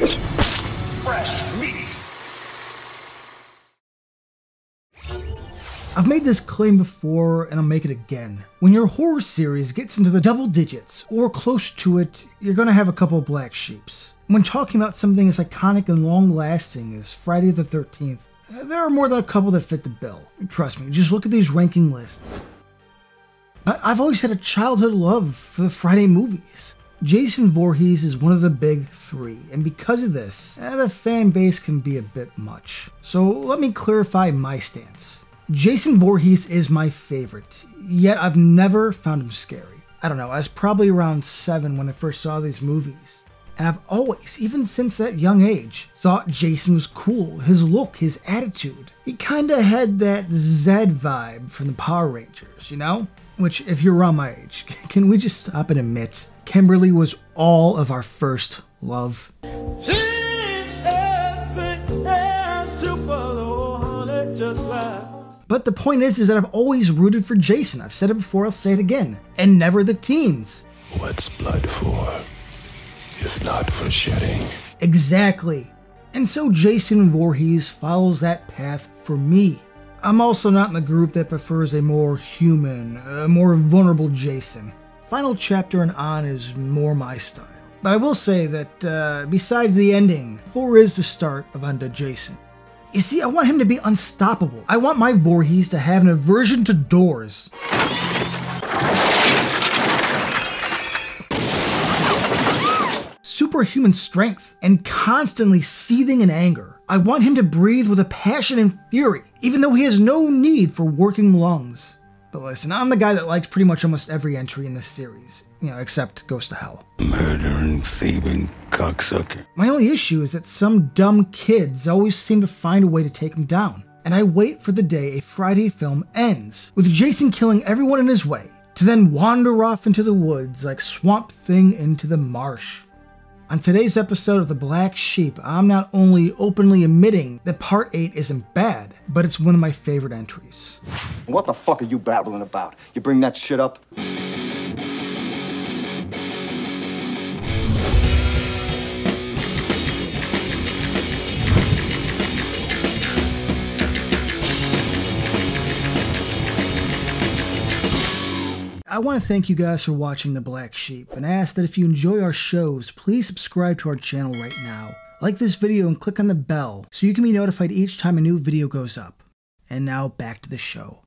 Fresh meat. I've made this claim before and I'll make it again. When your horror series gets into the double digits or close to it, you're gonna have a couple black sheeps. When talking about something as iconic and long lasting as Friday the 13th, there are more than a couple that fit the bill. Trust me, just look at these ranking lists. But I've always had a childhood love for the Friday movies. Jason Voorhees is one of the big three, and because of this, eh, the fan base can be a bit much. So let me clarify my stance. Jason Voorhees is my favorite, yet I've never found him scary. I don't know, I was probably around seven when I first saw these movies. And I've always, even since that young age, thought Jason was cool. His look, his attitude. He kinda had that Zedd vibe from the Power Rangers, you know? Which, if you're around my age, can we just stop and admit Kimberly was all of our first love? But the point is, is that I've always rooted for Jason. I've said it before, I'll say it again. And never the teens. What's blood for, if not for shedding? Exactly. And so Jason Voorhees follows that path for me. I'm also not in the group that prefers a more human, a more vulnerable Jason. Final chapter and on is more my style. But I will say that uh, besides the ending, 4 is the start of Undead Jason. You see, I want him to be unstoppable. I want my Voorhees to have an aversion to doors. Superhuman strength and constantly seething in anger. I want him to breathe with a passion and fury, even though he has no need for working lungs. But listen, I'm the guy that likes pretty much almost every entry in this series, you know, except Goes to Hell. Murdering, thieving, cocksucker. My only issue is that some dumb kids always seem to find a way to take him down. And I wait for the day a Friday film ends, with Jason killing everyone in his way, to then wander off into the woods like Swamp Thing into the marsh. On today's episode of The Black Sheep, I'm not only openly admitting that Part 8 isn't bad, but it's one of my favorite entries. What the fuck are you babbling about? You bring that shit up? Want to thank you guys for watching The Black Sheep and ask that if you enjoy our shows, please subscribe to our channel right now. Like this video and click on the bell so you can be notified each time a new video goes up. And now back to the show.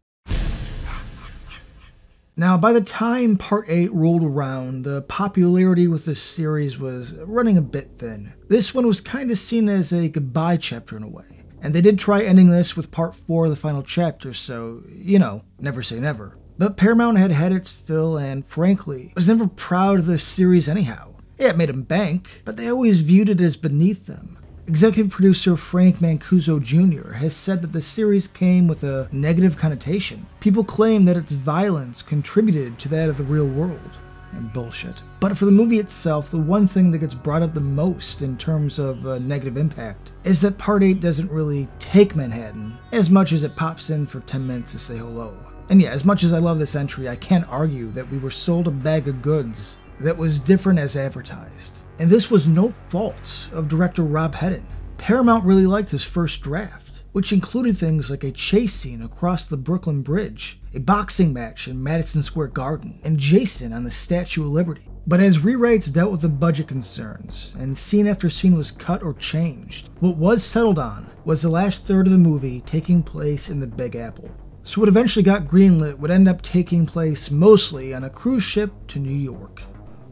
Now, by the time Part 8 rolled around, the popularity with this series was running a bit thin. This one was kind of seen as a goodbye chapter in a way. And they did try ending this with Part 4 of the final chapter, so, you know, never say never. But Paramount had had its fill and, frankly, was never proud of the series anyhow. Yeah, it made them bank, but they always viewed it as beneath them. Executive producer Frank Mancuso Jr. has said that the series came with a negative connotation. People claim that its violence contributed to that of the real world. And bullshit. But for the movie itself, the one thing that gets brought up the most in terms of uh, negative impact is that Part 8 doesn't really take Manhattan as much as it pops in for 10 minutes to say hello. And yeah, as much as I love this entry, I can't argue that we were sold a bag of goods that was different as advertised. And this was no fault of director Rob Hedden. Paramount really liked his first draft, which included things like a chase scene across the Brooklyn Bridge, a boxing match in Madison Square Garden, and Jason on the Statue of Liberty. But as rewrites dealt with the budget concerns, and scene after scene was cut or changed, what was settled on was the last third of the movie taking place in the Big Apple. So what eventually got greenlit would end up taking place mostly on a cruise ship to New York.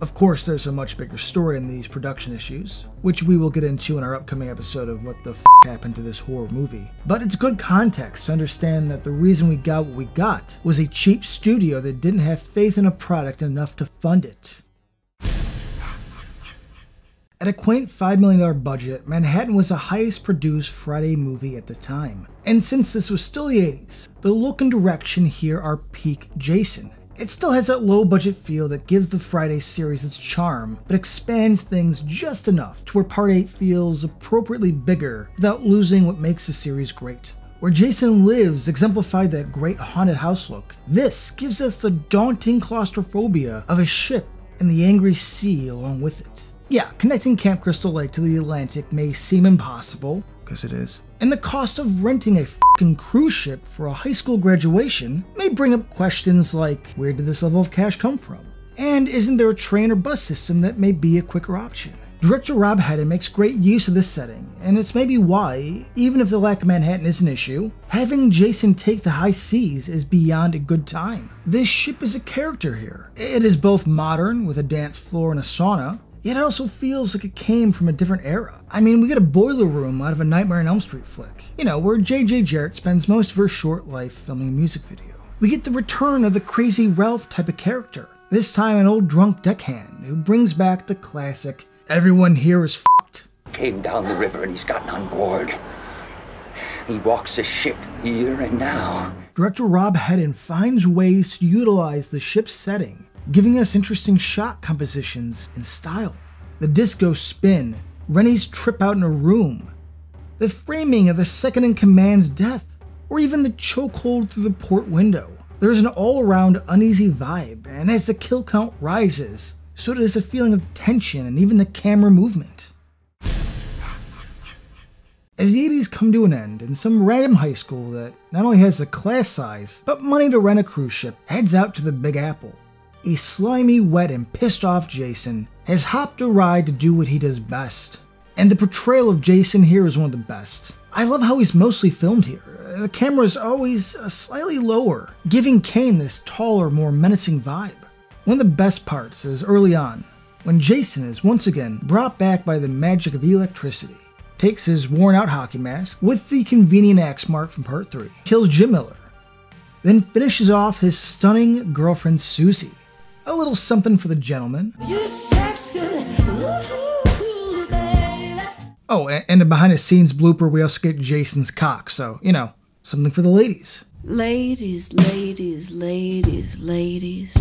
Of course, there's a much bigger story in these production issues, which we will get into in our upcoming episode of What the F Happened to This Horror Movie. But it's good context to understand that the reason we got what we got was a cheap studio that didn't have faith in a product enough to fund it. At a quaint $5 million budget, Manhattan was the highest produced Friday movie at the time. And since this was still the 80s, the look and direction here are peak Jason. It still has that low budget feel that gives the Friday series its charm, but expands things just enough to where Part 8 feels appropriately bigger without losing what makes the series great. Where Jason lives exemplified that great haunted house look. This gives us the daunting claustrophobia of a ship and the angry sea along with it. Yeah, connecting Camp Crystal Lake to the Atlantic may seem impossible, because it is. And the cost of renting a fucking cruise ship for a high school graduation may bring up questions like where did this level of cash come from? And isn't there a train or bus system that may be a quicker option? Director Rob Hedden makes great use of this setting, and it's maybe why, even if the lack of Manhattan is an issue, having Jason take the high seas is beyond a good time. This ship is a character here. It is both modern, with a dance floor and a sauna, yet it also feels like it came from a different era. I mean, we get a boiler room out of a Nightmare on Elm Street flick, you know, where J.J. Jarrett spends most of her short life filming a music video. We get the return of the crazy Ralph type of character, this time an old drunk deckhand who brings back the classic Everyone here is fucked. Came down the river and he's gotten on board. He walks the ship here and now. Director Rob Hedden finds ways to utilize the ship's setting, giving us interesting shot compositions and style. The disco spin, Rennie's trip out in a room, the framing of the second in command's death, or even the chokehold through the port window. There's an all around uneasy vibe, and as the kill count rises, so does a feeling of tension and even the camera movement. As the 80s come to an end, and some random high school that not only has the class size, but money to rent a cruise ship heads out to the Big Apple, a slimy, wet, and pissed off Jason has hopped a ride to do what he does best. And the portrayal of Jason here is one of the best. I love how he's mostly filmed here. The camera is always uh, slightly lower, giving Kane this taller, more menacing vibe. One of the best parts is early on, when Jason is once again brought back by the magic of electricity, takes his worn out hockey mask with the convenient axe mark from part 3, kills Jim Miller, then finishes off his stunning girlfriend Susie. A little something for the gentleman. Oh, and a behind the scenes blooper, we also get Jason's cock, so, you know, something for the ladies. Ladies, ladies, ladies, ladies.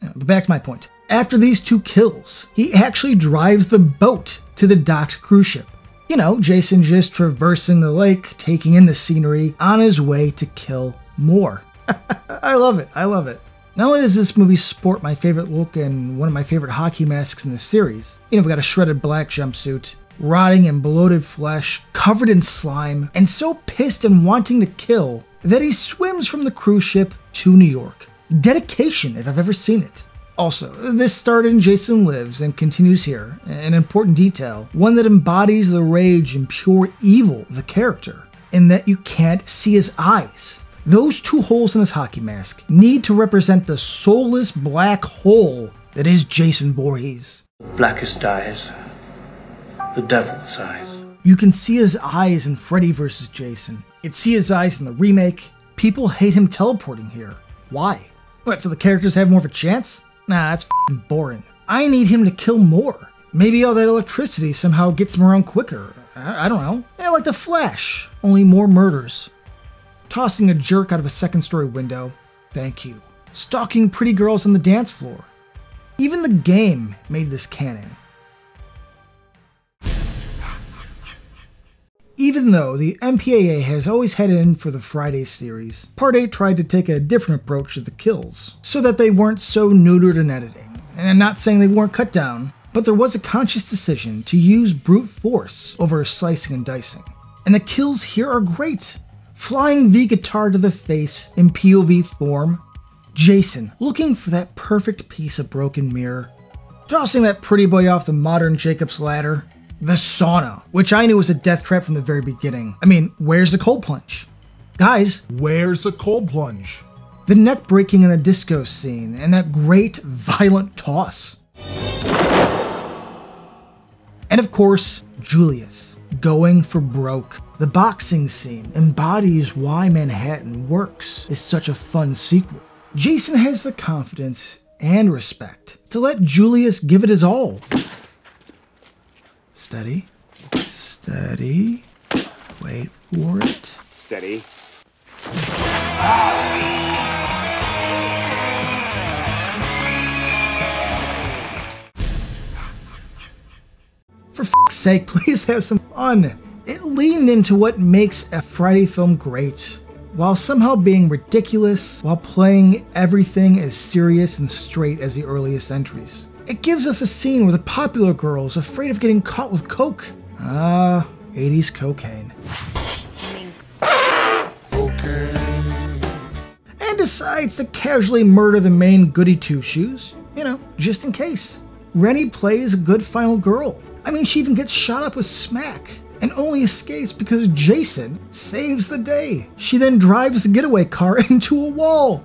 But back to my point. After these two kills, he actually drives the boat to the docked cruise ship. You know, Jason just traversing the lake, taking in the scenery, on his way to kill more. I love it. I love it. Not only does this movie sport my favorite look and one of my favorite hockey masks in the series, you know, we've got a shredded black jumpsuit, rotting and bloated flesh, covered in slime, and so pissed and wanting to kill that he swims from the cruise ship to New York dedication if I've ever seen it. Also, this started in Jason Lives and continues here, an important detail, one that embodies the rage and pure evil of the character, in that you can't see his eyes. Those two holes in his hockey mask need to represent the soulless black hole that is Jason Voorhees. Blackest eyes, the devil's eyes. You can see his eyes in Freddy vs. Jason. You see his eyes in the remake. People hate him teleporting here. Why? What, so the characters have more of a chance? Nah, that's boring. I need him to kill more. Maybe all that electricity somehow gets him around quicker. I, I don't know. Yeah, like the Flash, only more murders. Tossing a jerk out of a second story window. Thank you. Stalking pretty girls on the dance floor. Even the game made this canon. Even though the MPAA has always had in for the Friday series, Part 8 tried to take a different approach to the kills, so that they weren't so neutered in editing. And I'm not saying they weren't cut down, but there was a conscious decision to use brute force over slicing and dicing. And the kills here are great. Flying V guitar to the face in POV form, Jason looking for that perfect piece of broken mirror, tossing that pretty boy off the modern Jacob's ladder, the sauna, which I knew was a death trap from the very beginning. I mean, where's the cold plunge? Guys, where's the cold plunge? The neck breaking in the disco scene, and that great violent toss. And of course, Julius, going for broke. The boxing scene embodies why Manhattan works is such a fun sequel. Jason has the confidence and respect to let Julius give it his all. Steady. Steady. Wait for it. Steady. For fuck's sake, please have some fun. It leaned into what makes a Friday film great, while somehow being ridiculous, while playing everything as serious and straight as the earliest entries. It gives us a scene where the popular girl is afraid of getting caught with coke. Ah, 80s cocaine. And decides to casually murder the main goody two shoes, you know, just in case. Rennie plays a good final girl. I mean, she even gets shot up with smack and only escapes because Jason saves the day. She then drives the getaway car into a wall,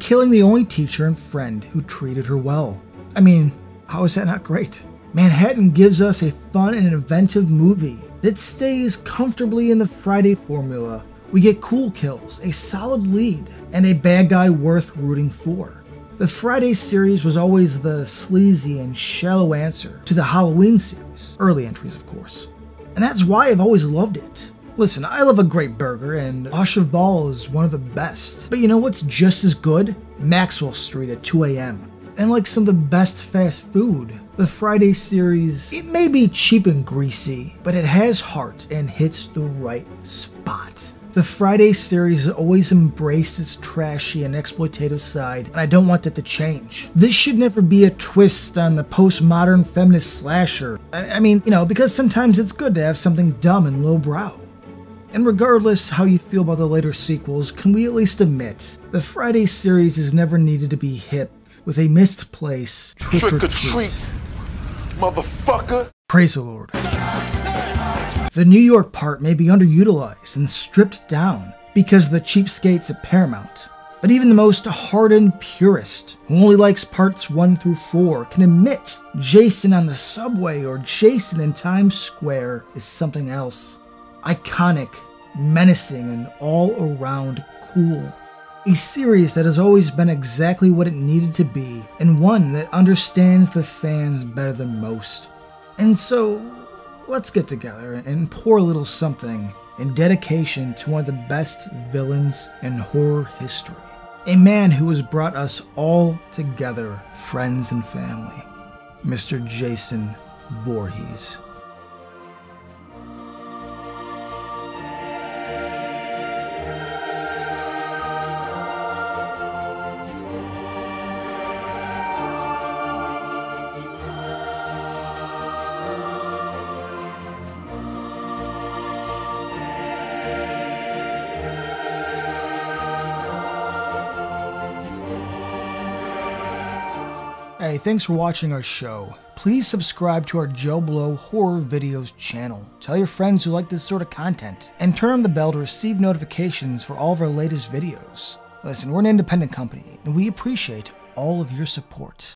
killing the only teacher and friend who treated her well. I mean, how is that not great? Manhattan gives us a fun and inventive movie that stays comfortably in the Friday formula. We get cool kills, a solid lead, and a bad guy worth rooting for. The Friday series was always the sleazy and shallow answer to the Halloween series, early entries, of course. And that's why I've always loved it. Listen, I love a great burger, and Au Cheval is one of the best. But you know what's just as good? Maxwell Street at 2 a.m. And like some of the best fast food, the Friday series, it may be cheap and greasy, but it has heart and hits the right spot. The Friday series has always embraced its trashy and exploitative side, and I don't want that to change. This should never be a twist on the postmodern feminist slasher. I, I mean, you know, because sometimes it's good to have something dumb and lowbrow. And regardless how you feel about the later sequels, can we at least admit the Friday series has never needed to be hip with a missed place trick, Trick or or treat. treat, motherfucker. Praise the Lord. The New York part may be underutilized and stripped down because the cheapskates at Paramount. But even the most hardened purist, who only likes parts 1 through 4, can admit Jason on the subway or Jason in Times Square is something else. Iconic, menacing, and all around cool. A series that has always been exactly what it needed to be, and one that understands the fans better than most. And so, let's get together and pour a little something in dedication to one of the best villains in horror history. A man who has brought us all together, friends and family. Mr. Jason Voorhees. Hey, thanks for watching our show. Please subscribe to our JoBlo Horror Videos channel. Tell your friends who like this sort of content. And turn on the bell to receive notifications for all of our latest videos. Listen, we're an independent company, and we appreciate all of your support.